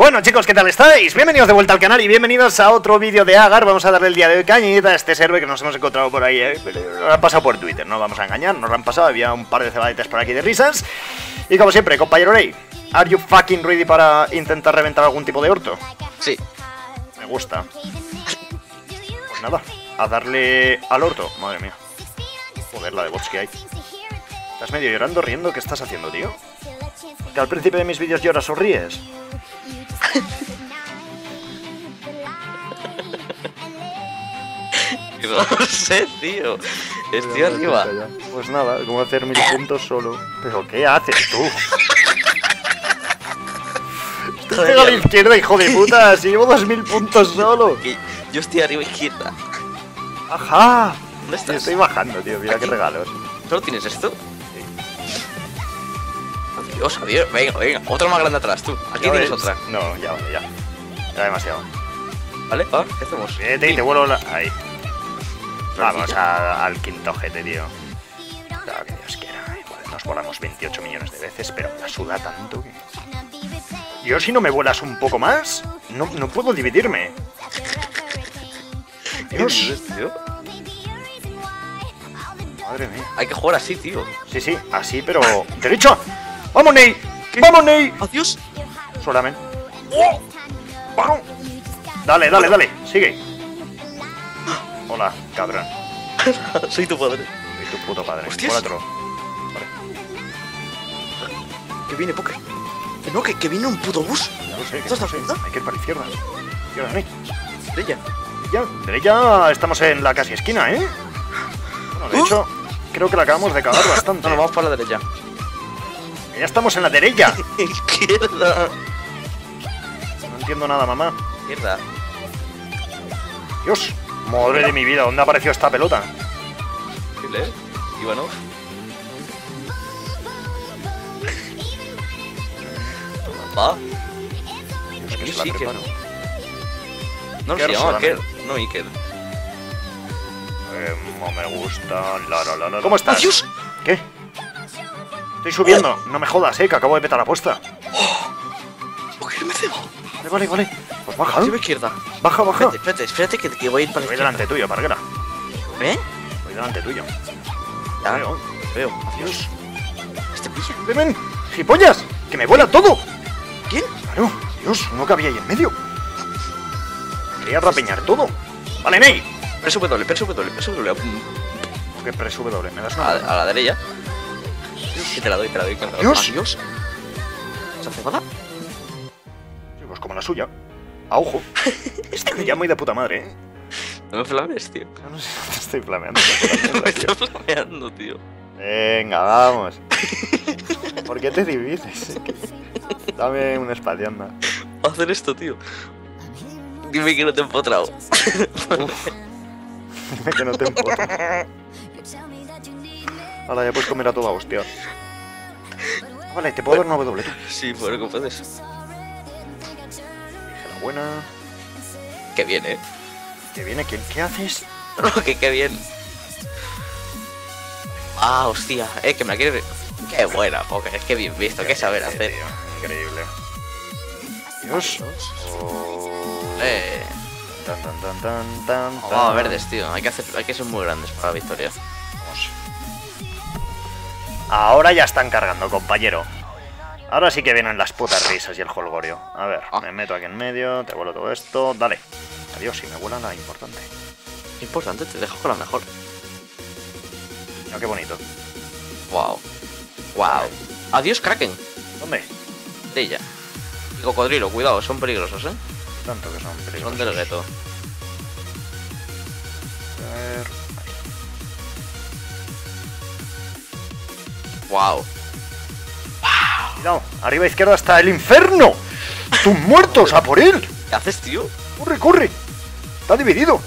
Bueno chicos, ¿qué tal estáis? Bienvenidos de vuelta al canal y bienvenidos a otro vídeo de Agar Vamos a darle el día de hoy cañita a este server que nos hemos encontrado por ahí ¿eh? Nos han pasado por Twitter, no vamos a engañar, nos lo han pasado Había un par de cebadetes por aquí de risas Y como siempre, compañero Rey ¿Are you fucking ready para intentar reventar algún tipo de orto? Sí Me gusta Pues nada, a darle al orto Madre mía Joder, la de bots que hay Estás medio llorando, riendo, ¿qué estás haciendo, tío? Que al principio de mis vídeos lloras o ríes No sé, tío. Estoy arriba. Pues nada, como hacer mil puntos solo. ¿Pero qué haces tú? Pego a la izquierda, hijo de puta. Si llevo dos mil puntos solo. Yo estoy arriba izquierda. Ajá. ¿Dónde Sí, estás? estoy bajando, tío. Mira Aquí. qué regalos. ¿Solo tienes esto? Adiós, adiós. Venga, venga. Otra más grande atrás, tú. Aquí ¿Ya tienes ves? otra. No, ya vale, ya. Ya demasiado. ¿Vale? ¿Va? ¿Qué hacemos? Vete y te vuelvo la... Ahí. Vamos a- al quinto ojete, tío. Claro que Dios quiera. Joder, Nos volamos 28 millones de veces, pero me la suda tanto que... Yo si no me vuelas un poco más, no, no puedo dividirme. ¿Qué Dios. tío? Madre mía. Hay que jugar así, tío. Sí, sí, así, pero... ¡Derecha! ¡Vamos, Ney! ¡Vamos, Ney! Adiós. Solamente. ¡Oh! ¡Vamos! Dale, dale, dale. Sigue. Hola, cabrón. Soy tu padre. Soy tu puto padre. Hostias. Otro. Vale. Que viene. Que no, que, que viene un puto bus. Ya lo sé, que ¿Esto está no sé. Hay que ir para la izquierda. Izquierda, Ney. De ella. Ya, derecha estamos en la casi esquina, ¿eh? Bueno, de ¿Oh? hecho, creo que la acabamos de cagar bastante. No, no, vamos para la derecha. Ya estamos en la derecha. Izquierda. No entiendo nada, mamá. Izquierda. Dios, madre de mi vida, ¿dónde apareció esta pelota? ¿Qué? Ivanov. Va. Dios, que preparo. No Iker se llama Iker. solamente. No Iker. Eh, no me gusta. La, la, la, la. ¿Cómo estás? ¡Adiós! ¿Qué? Estoy subiendo. No me jodas, eh, que acabo de petar la apuesta. Poké, me cebo. Vale, vale, vale. Baja. Izquierda. Baja, baja. Espérate, espérate, espérate que, que voy a ir para la Voy izquierda. delante tuyo, Parguera. ¿Eh? Voy delante tuyo. Ya, Veo. veo. Dios. Este pilla. ¡Ven, ven! ¡Gilipollas! ¡Que me vuela todo! ¿Quién? Claro, Dios, uno que había ahí en medio. Quería rapeñar todo. Vale, Ney. Preso W, preso W, preso W. Que press W, me das una. a la derecha. Sí, te la doy, te la doy. te la doy. Adiós. Adiós. ¿Se hace nada? Sí, Pues como la suya. A ojo. Estoy ya muy de puta madre, eh. No me flames, tío. No, no sé, te estoy flameando. me estoy flameando, tío. Venga, vamos. ¿Por qué te divides? Dame una espaldianda. Va a hacer esto, tío. Dime que no te he empotrado. Dime que no te importa. Ahora ya puedes comer a toda hostia. Ah, Vale, te puedo dar una W sí, por que puedes. Dije la buena. Qué bien, eh. Que viene, ¿qué, qué haces? Que qué bien. Ah, hostia. Eh, que me la quiere. Qué buena, Poké. Es que bien visto. Qué saber Eh, hacer. tío, increíble. Dios. Oh. Eh. Tan, tan, tan, tan, tan, Vamos a verdes, tío. Hay que, hacer, hay que ser muy grandes para la victoria. Vamos. Ahora ya están cargando, compañero. Ahora sí que vienen las putas risas y el holgorio. A ver, Ah. me meto aquí en medio, te vuelo todo esto. Dale. Adiós, si me vuela la importante. Importante, te dejo con la mejor. Mira qué bonito. Wow. Wow. Adiós, Kraken. ¿Dónde? De ella. Y cocodrilo, cuidado, son peligrosos, eh. Tanto que son Son peligrosos. del gueto. A ver, Wow. Cuidado, arriba izquierda está el infierno. ¡Tus muertos! ¡A por él! ¿Qué haces, tío? ¡Corre, corre! Está dividido.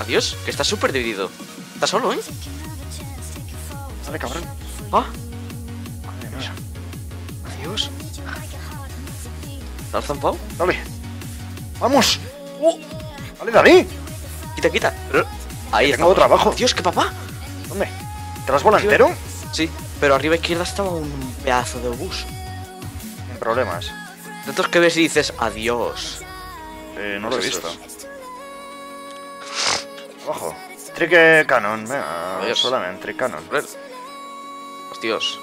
Adiós, que está súper dividido. Está solo, ¿eh? Dale, cabrón. Ah, Madre mía. adiós. ¿Te zampado? Dale. ¡Vamos! ¡Dale, dale! Quita, quita. Ahí Tengo otro abajo. Dios, qué papá. ¿Dónde? ¿Te las bola entero? Sí, pero arriba izquierda estaba un pedazo de bus. Sin problemas. Estos que ves y dices adiós. Eh, no lo he visto. Ojo. Trick Canon, venga, Adiós. solamente Trick Canon. Hostios.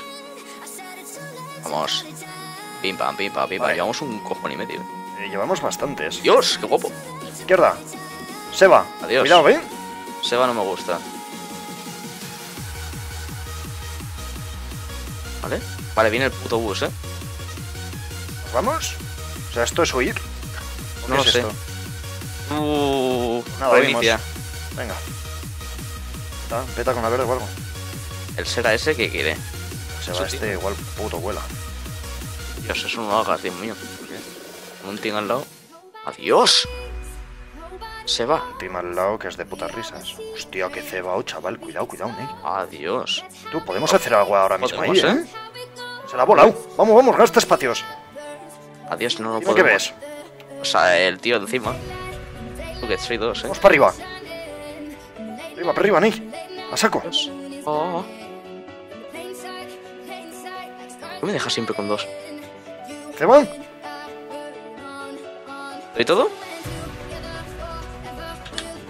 Vamos. Pim pam, pim pam, pim pam. Vale. Llevamos un cojón y medio. Eh, llevamos bastantes. Dios, qué guapo. Izquierda. Seba. Adiós. Cuidado, ¿eh? Seba no me gusta. ¿Vale? Vale, viene el puto bus, ¿eh? ¿Nos vamos? O sea, ¿esto es huir? ¿O No qué es sé. esto? Uh, Nada, reinicia. Venga. Peta, peta con la verde o algo. El Sera ese que quiere. Seba, Eso este igual puto vuela. Dios, eso no lo hagas, Dios mío. Un ting al lado. ¡Adiós! Se va. Team al lado que es de putas risas. Hostia, qué cebao, chaval. Cuidado, cuidado, Ney. Adiós. Tú, podemos hacer algo ahora mismo ahí, Podemos, ¿eh? Se la ha volado. Vamos, vamos, gasta espacios. Adiós, no lo Dime qué ves. O sea, el tío encima. Tú que soy dos, eh. Vamos para arriba. Arriba, para arriba, Ney. A saco. Adiós. Oh. ¿Qué me dejas siempre con dos? Ceba. ¿Y todo?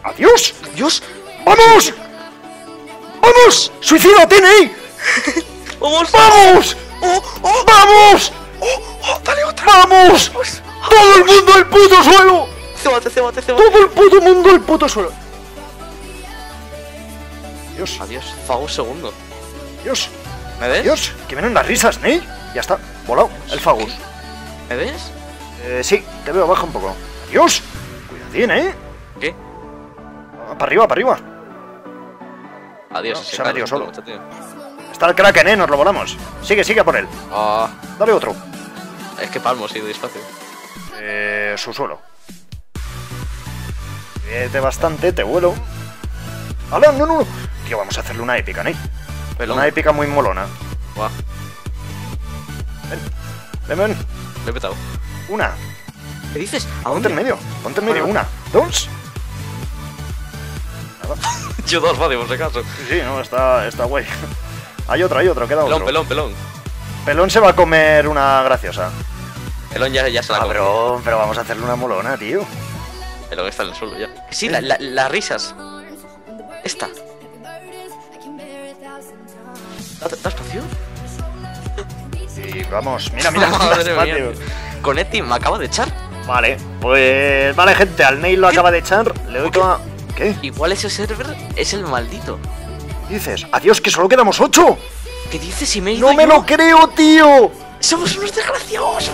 Adiós. ¡Dios! ¡Vamos! ¡Vamos! ¡Suicídate, Ney! ¡Vamos! ¡Vamos! ¡Oh! ¡Oh! ¡Vamos! ¡Oh! ¡Dale otra! ¡Vamos! ¡Todo el mundo al puto suelo! ¡Cébate, cébate, cébate! ¡Todo el puto mundo al puto suelo! Dios, Adiós. Fa un segundo. Dios, ¿Me ves? Dios, que vienen las risas, Ney. Ya está, volado, el Fagus. ¿Me ves? Eh, sí, te veo, baja un poco. Dios, cuidadín, ¿eh? ¿Qué? Ah, Para arriba, para arriba. Adiós. No, se ha metido solo. mucho. Está el Kraken, ¿eh? Nos lo volamos. Sigue, sigue a por él. Ah, Dale otro. Es que palmo, sí, despacio. Eh, su suelo. Vete bastante, te vuelo. ¡Hala, no, no! Tío, vamos a hacerle una épica, Ney. Pelón. Una épica muy molona. Buah, Ven, ven. me he petado. Una. ¿Qué dices? ¿A Ponte dónde? en medio. Ponte en medio. Vale, Una. Dos. Yo dos, vale, por si acaso. Sí, sí, no, está, está guay. Hay otro, hay otro, queda Pelón, otro. pelón, pelón. Pelón se va a comer una graciosa. Pelón ya, ya se la Ah, comió. pero, pero vamos a hacerle una molona, tío. Pelón está en el suelo ya. Sí, la- la- las risas. Esta. ¿Da, espacio? Y vamos, mira, mira. Con Eti me acaba de echar. Vale, pues vale, gente, al Neil lo acaba de echar. Le doy toda. ¿Qué Igual ese server es el maldito. dices? Adiós, que solo quedamos ocho. ¿Qué dices si me he ido No me yo? lo creo, tío. ¡Somos unos desgraciados!